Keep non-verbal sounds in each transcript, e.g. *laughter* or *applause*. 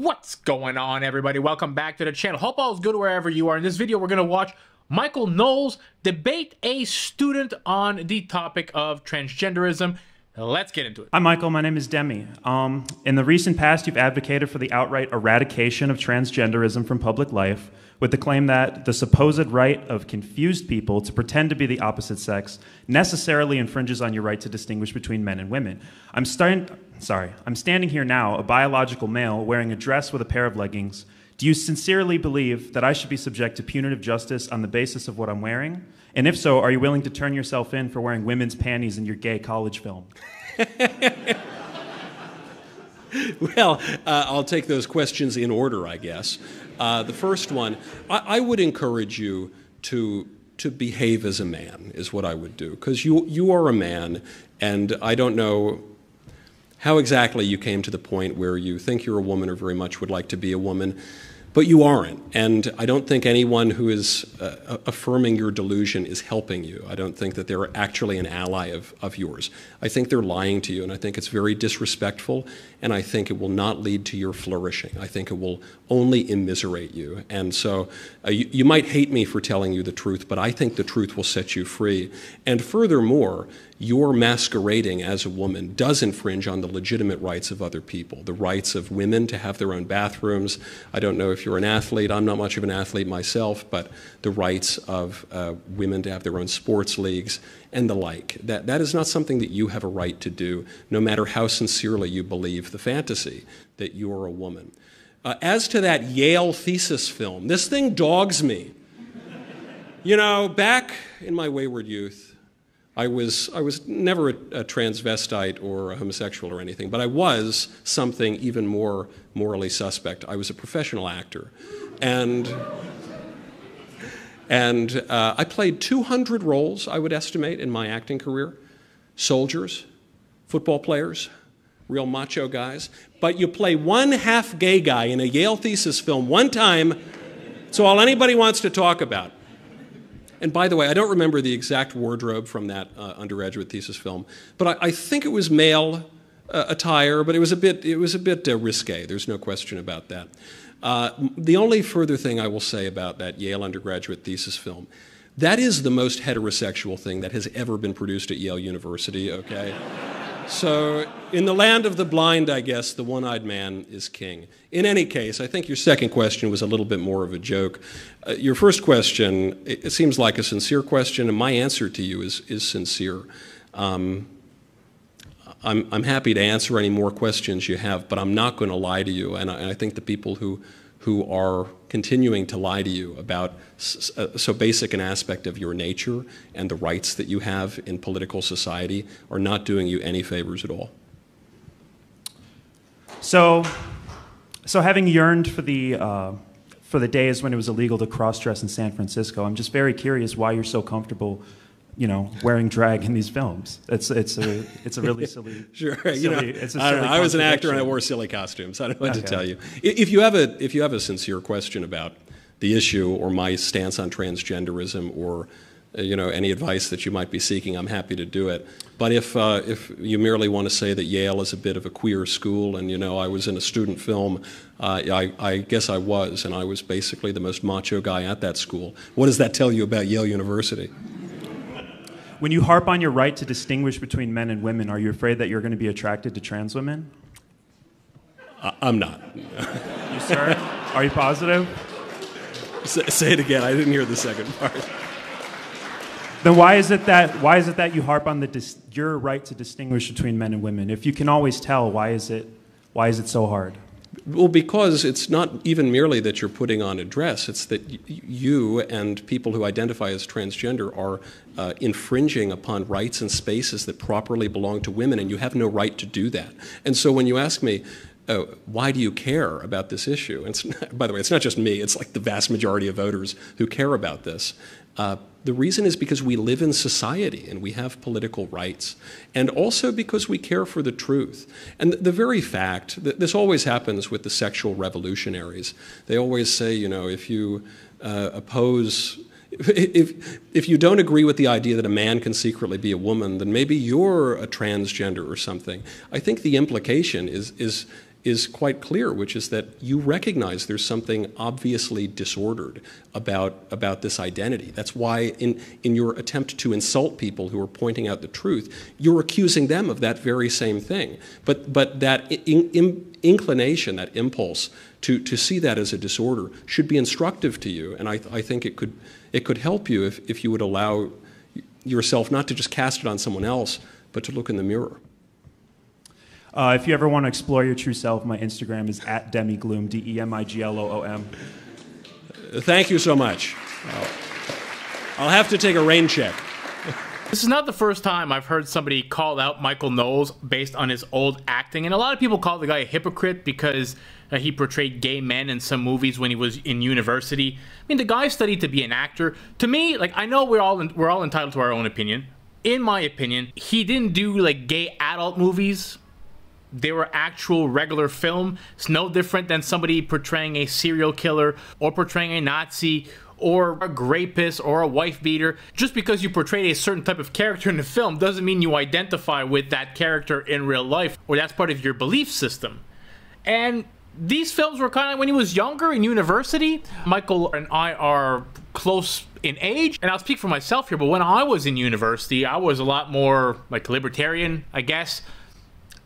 What's going on, everybody? Welcome back to the channel. Hope all is good wherever you are. In this video, we're going to watch Michael Knowles debate a student on the topic of transgenderism. Let's get into it. Hi, Michael. My name is Demi. Um, in the recent past, you've advocated for the outright eradication of transgenderism from public life with the claim that the supposed right of confused people to pretend to be the opposite sex necessarily infringes on your right to distinguish between men and women. I'm starting, sorry, I'm standing here now, a biological male wearing a dress with a pair of leggings. Do you sincerely believe that I should be subject to punitive justice on the basis of what I'm wearing? And if so, are you willing to turn yourself in for wearing women's panties in your gay college film? *laughs* well, uh, I'll take those questions in order, I guess. Uh, the first one, I, I, would encourage you to to behave as a man is what I would do because you you are a man, and I don't know how exactly you came to the point where you think you're a woman or very much would like to be a woman. But you aren't. And I don't think anyone who is uh, affirming your delusion is helping you. I don't think that they're actually an ally of, of yours. I think they're lying to you, and I think it's very disrespectful, and I think it will not lead to your flourishing. I think it will only immiserate you. And so uh, you, you might hate me for telling you the truth, but I think the truth will set you free. And furthermore, your masquerading as a woman does infringe on the legitimate rights of other people, the rights of women to have their own bathrooms. I don't know if you're an athlete, I'm not much of an athlete myself, but the rights of uh, women to have their own sports leagues and the like. That, that is not something that you have a right to do, no matter how sincerely you believe the fantasy that you are a woman. Uh, as to that Yale thesis film, this thing dogs me. you know, back in my wayward youth, I was, I was never a, a, transvestite or a homosexual or anything, but I was something even more morally suspect. I was a professional actor. And, and uh, I played 200 roles, I would estimate, in my acting career soldiers, football players, real macho guys. But you play one half gay guy in a Yale thesis film one time, it's all anybody wants to talk about. And by the way, I don't remember the exact wardrobe from that uh, undergraduate thesis film, but I, I think it was male uh, attire, but it was a bit, it was a bit uh, risque. There's no question about that. Uh, the only further thing I will say about that Yale undergraduate thesis film, that is the most heterosexual thing that has ever been produced at Yale University, okay? So, in the land of the blind, I guess, the one eyed man is king. In any case, I think your second question was a little bit more of a joke. Uh, your first question, it, it, seems like a sincere question, and my answer to you is, is sincere. Um, I'm, I'm happy to answer any more questions you have, but I'm not going to lie to you. And I, and I think the people who who are continuing to lie to you about uh, so basic an aspect of your nature and the rights that you have in political society are not doing you any favors at all. So, so having yearned for the uh, for the days when it was illegal to cross dress in San Francisco, I'm just very curious why you're so comfortable you know, wearing drag in these films. It's it's a it's a really *laughs* silly. sure, silly, you know, it's a I, know, I was an actor and I wore silly costumes. I don't know what okay. to tell you. If you have a if you have a sincere question about the issue or my stance on transgenderism or uh, you know any advice that you might be seeking, I'm happy to do it. But if uh, if you merely want to say that Yale is a bit of a queer school, and you know I was in a student film, uh, I, I guess I was, and I was basically the most macho guy at that school. What does that tell you about Yale University? When you harp on your right to distinguish between men and women, are you afraid that you're going to be attracted to trans women? I'm not. you, sir? Are you positive? Say, say it again. I didn't hear the second part. Then why is it that why is it that you harp on the dis, your right to distinguish between men and women? If you can always tell, why is it why is it so hard? Well, because it's not even merely that you're putting on a dress, it's that you and people who identify as transgender are uh, infringing upon rights and spaces that properly belong to women, and you have no right to do that. And so when you ask me, oh, why do you care about this issue? And *laughs* by the way, it's not just me, it's like the vast majority of voters who care about this. Uh, the reason is because we live in society and we have political rights, and also because we care for the truth. And the very fact that this always happens with the sexual revolutionaries, they always say, you know, if you uh, oppose if, if you don't agree with the idea that a man can secretly be a woman, then maybe you're a transgender or something. I think the implication is, is is quite clear, which is that you recognize there's something obviously disordered about, about this identity. That's why, in, in your attempt to insult people who are pointing out the truth, you're accusing them of that very same thing. But, but that in, in, inclination, that impulse to, to see that as a disorder should be instructive to you, and I, I think it could, it could help you if, if you would allow yourself not to just cast it on someone else, but to look in the mirror. Uh, if you ever want to explore your true self, my Instagram is at demigloom, D E M I G L O O M. Thank you so much. I'll have to take a rain check. This is not the first time I've heard somebody call out Michael Knowles based on his old acting, and a lot of people call the guy a hypocrite because uh, he portrayed gay men in some movies when he was in university. I mean, the guy studied to be an actor. To me, like I know we're all in, we're all entitled to our own opinion. In my opinion, he didn't do like gay adult movies they were actual regular film. It's no different than somebody portraying a serial killer or portraying a Nazi or a rapist or a wife beater. Just because you portrayed a certain type of character in the film doesn't mean you identify with that character in real life or that's part of your belief system. And these films were kind of when he was younger in university. Michael and I are close in age, and I'll speak for myself here, but when I was in university, I was a lot more like libertarian, I guess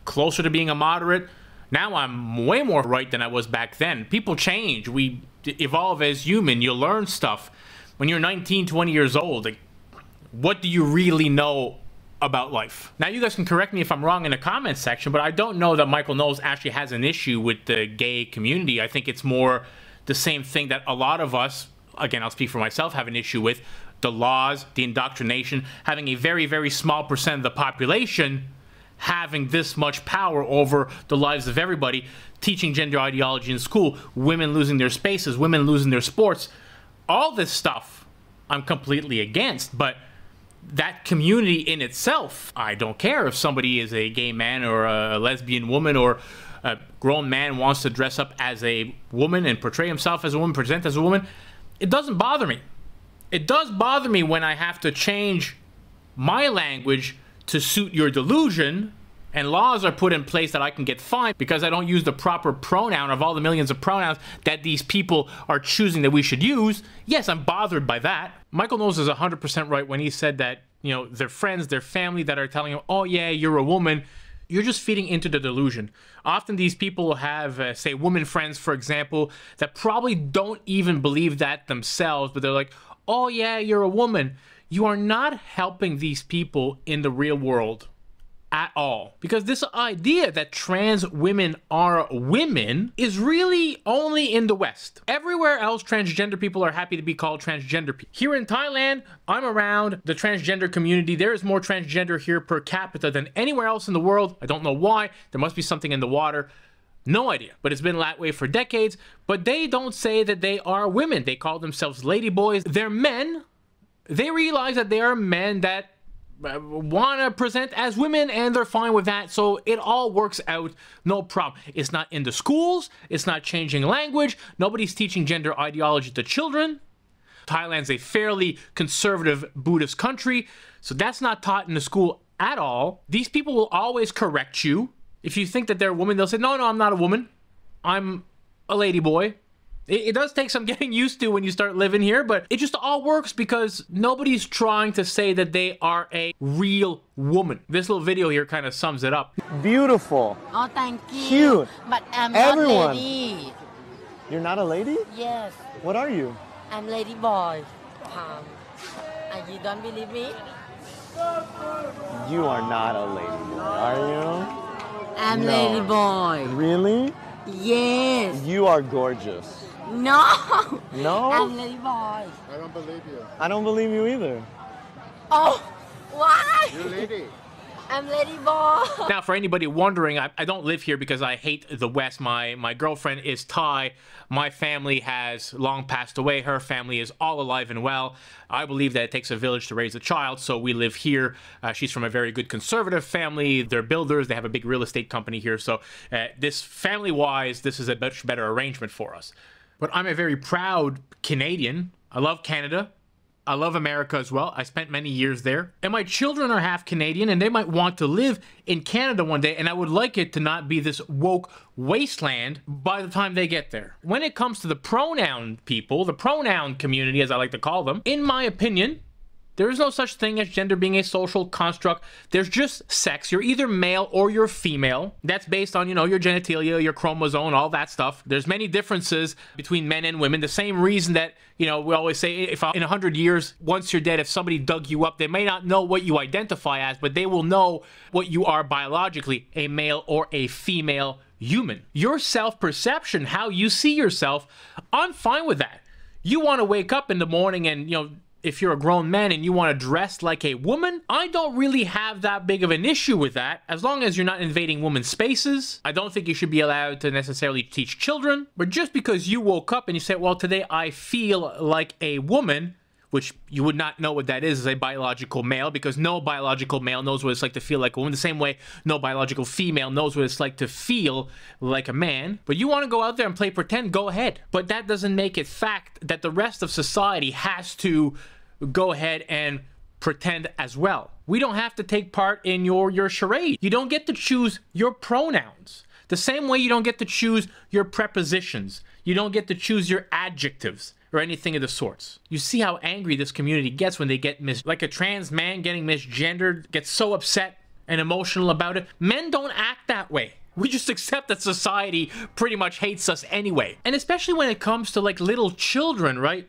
closer to being a moderate. Now I'm way more right than I was back then. People change. We evolve as human. You learn stuff. When you're 19, 20 years old, like, what do you really know about life? Now, you guys can correct me if I'm wrong in the comments section, but I don't know that Michael Knowles actually has an issue with the gay community. I think it's more the same thing that a lot of us, again, I'll speak for myself, have an issue with the laws, the indoctrination, having a very, very small percent of the population having this much power over the lives of everybody, teaching gender ideology in school, women losing their spaces, women losing their sports, all this stuff I'm completely against. But that community in itself, I don't care if somebody is a gay man or a lesbian woman or a grown man wants to dress up as a woman and portray himself as a woman, present as a woman. It doesn't bother me. It does bother me when I have to change my language to suit your delusion and laws are put in place that I can get fined because I don't use the proper pronoun of all the millions of pronouns that these people are choosing that we should use, yes, I'm bothered by that. Michael Knowles is 100% right when he said that, you know, their friends, their family that are telling him, oh, yeah, you're a woman. You're just feeding into the delusion. Often these people have, uh, say, women friends, for example, that probably don't even believe that themselves, but they're like, oh, yeah, you're a woman you are not helping these people in the real world at all. Because this idea that trans women are women is really only in the West. Everywhere else, transgender people are happy to be called transgender people. Here in Thailand, I'm around the transgender community. There is more transgender here per capita than anywhere else in the world. I don't know why. There must be something in the water. No idea, but it's been that way for decades. But they don't say that they are women. They call themselves ladyboys. They're men they realize that they are men that uh, want to present as women and they're fine with that so it all works out no problem. It's not in the schools it's not changing language nobody's teaching gender ideology to children. Thailand's a fairly conservative buddhist country so that's not taught in the school at all. These people will always correct you. If you think that they're a woman they'll say no no i'm not a woman. I'm a lady boy it, it, does take some *laughs* getting used to when you start living here, but it just all works because nobody's trying to say that they are a real woman. This little video here kind of sums it up. Beautiful. Oh, thank you. Cute. But I'm Everyone. not lady. You're not a lady? Yes. What are you? I'm lady boy. Um, and you don't believe me? You are not a lady boy, are you? I'm No. lady boy. Really? Yes. You are gorgeous. No. No? *laughs* I'm lady boy. I don't believe you. I don't believe you either. Oh, why? You lady. I'm lady Ball. *laughs* Now, for anybody wondering, I, I don't live here because I hate the West. My my girlfriend is Thai. My family has long passed away. Her family is all alive and well. I believe that it takes a village to raise a child, so we live here. Uh, she's from a very good conservative family. They're builders. They have a big real estate company here. So, uh, this family-wise, this is a much better arrangement for us. But I'm a very proud Canadian. I love Canada. I love America as well. I spent many years there. And my children are half Canadian and they might want to live in Canada one day. And I would like it to not be this woke wasteland by the time they get there. When it comes to the pronoun people, the pronoun community, as I like to call them, in my opinion, there is no such thing as gender being a social construct. There's just sex. You're either male or you're female. That's based on, you know, your genitalia, your chromosome, all that stuff. There's many differences between men and women. The same reason that, you know, we always say if in 100 years, once you're dead, if somebody dug you up, they may not know what you identify as, but they will know what you are biologically, a male or a female human. Your self-perception, how you see yourself, I'm fine with that. You want to wake up in the morning and, you know, if you're a grown man and you want to dress like a woman, I don't really have that big of an issue with that as long as you're not invading women's spaces. I don't think you should be allowed to necessarily teach children, but just because you woke up and you say, well, today I feel like a woman, which you would not know what that is as a biological male because no biological male knows what it's like to feel like a woman. The same way no biological female knows what it's like to feel like a man. But you want to go out there and play pretend, go ahead. But that doesn't make it fact that the rest of society has to go ahead and pretend as well. We don't have to take part in your your charade. You don't get to choose your pronouns. The same way you don't get to choose your prepositions. You don't get to choose your adjectives or anything of the sorts. You see how angry this community gets when they get mis like a trans man getting misgendered, gets so upset and emotional about it. Men don't act that way. We just accept that society pretty much hates us anyway. And especially when it comes to like little children, right?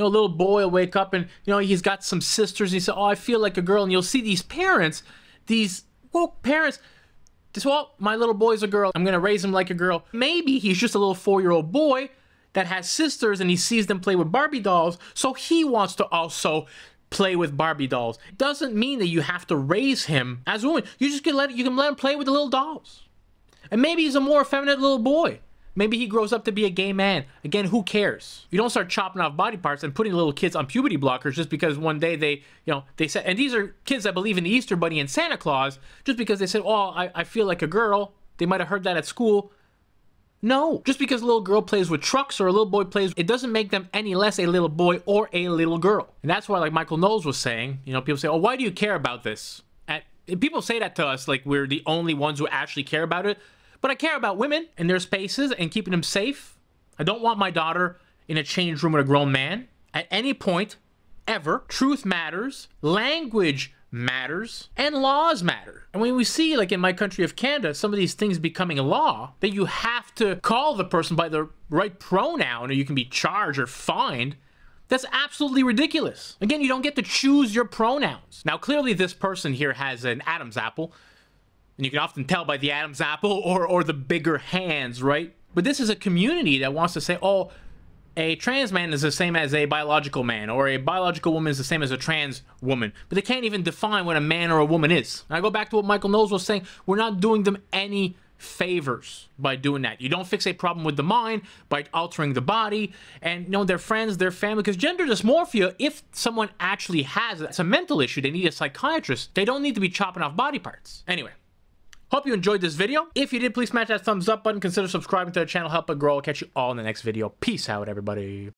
Know, a little boy will wake up and, you know, he's got some sisters and he said, oh, I feel like a girl. And you'll see these parents, these woke parents, just, well, my little boy's a girl. I'm going to raise him like a girl. Maybe he's just a little four-year-old boy that has sisters and he sees them play with Barbie dolls. So he wants to also play with Barbie dolls. Doesn't mean that you have to raise him as a woman. You just can let, you can let him play with the little dolls. And maybe he's a more effeminate little boy. Maybe he grows up to be a gay man. Again, who cares? You don't start chopping off body parts and putting little kids on puberty blockers just because one day they, you know, they said, and these are kids that believe in the Easter Bunny and Santa Claus just because they said, oh, I, I feel like a girl. They might have heard that at school. No, just because a little girl plays with trucks or a little boy plays, it doesn't make them any less a little boy or a little girl. And that's why, like Michael Knowles was saying, you know, people say, oh, why do you care about this? And people say that to us like we're the only ones who actually care about it. But I care about women and their spaces and keeping them safe. I don't want my daughter in a change room with a grown man at any point ever. Truth matters, language matters, and laws matter. And when we see, like in my country of Canada, some of these things becoming a law, that you have to call the person by the right pronoun or you can be charged or fined, that's absolutely ridiculous. Again, you don't get to choose your pronouns. Now, clearly this person here has an Adam's apple, and you can often tell by the Adam's apple or, or the bigger hands, right? But this is a community that wants to say, oh, a trans man is the same as a biological man, or a biological woman is the same as a trans woman. But they can't even define what a man or a woman is. And I go back to what Michael Knowles was saying. We're not doing them any favors by doing that. You don't fix a problem with the mind by altering the body and you know their friends, their family because gender dysmorphia if someone actually has it, it's a mental issue. They need a psychiatrist. They don't need to be chopping off body parts. Anyway, Hope you enjoyed this video. If you did, please smash that thumbs up button. Consider subscribing to the channel. Help it grow. I'll catch you all in the next video. Peace out, everybody.